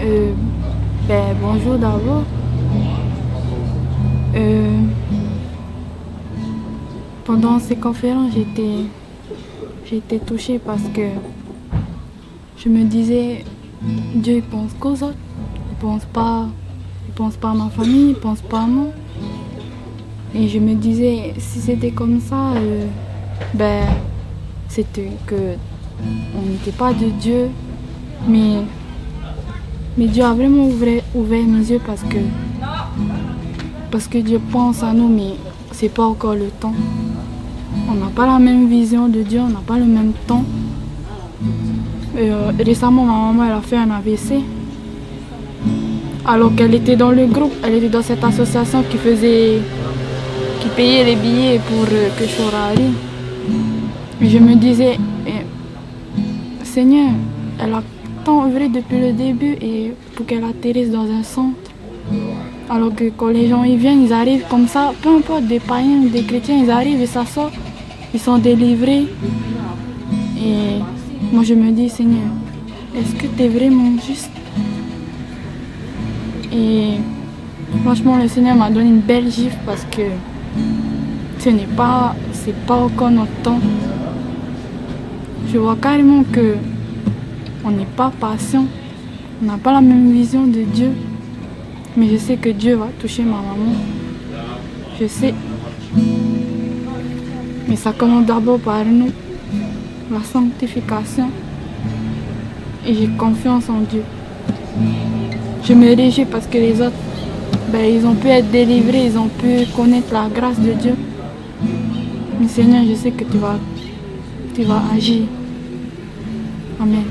Euh, ben, bonjour d'abord. Euh, pendant ces conférences, j'étais, j'étais touchée parce que je me disais, Dieu pense qu'aux autres. Il pense pas, il pense pas à ma famille, il pense pas à moi. Et je me disais, si c'était comme ça, euh, ben, c'était que on n'était pas de Dieu, mais, mais Dieu a vraiment ouvert, ouvert mes yeux parce que, parce que Dieu pense à nous, mais c'est pas encore le temps. On n'a pas la même vision de Dieu, on n'a pas le même temps. Euh, récemment, ma maman elle a fait un AVC. Alors qu'elle était dans le groupe, elle était dans cette association qui faisait, qui payait les billets pour euh, que arrive. Et je me disais, eh, Seigneur, elle a tant œuvré depuis le début et pour qu'elle atterrisse dans un centre. Alors que quand les gens y viennent, ils arrivent comme ça, peu importe, des païens des chrétiens, ils arrivent et s'assoient, ils sont délivrés. Et moi je me dis, Seigneur, est-ce que tu es vraiment juste? Et franchement, le Seigneur m'a donné une belle gifle parce que ce n'est pas, c'est pas encore notre temps. Je vois carrément que on n'est pas patient, on n'a pas la même vision de Dieu. Mais je sais que Dieu va toucher ma maman. Je sais. Mais ça commence d'abord par nous, la sanctification. Et j'ai confiance en Dieu. Je me réjouis parce que les autres, ben, ils ont pu être délivrés, ils ont pu connaître la grâce de Dieu. Mais Seigneur, je sais que tu vas, tu vas agir. Amen.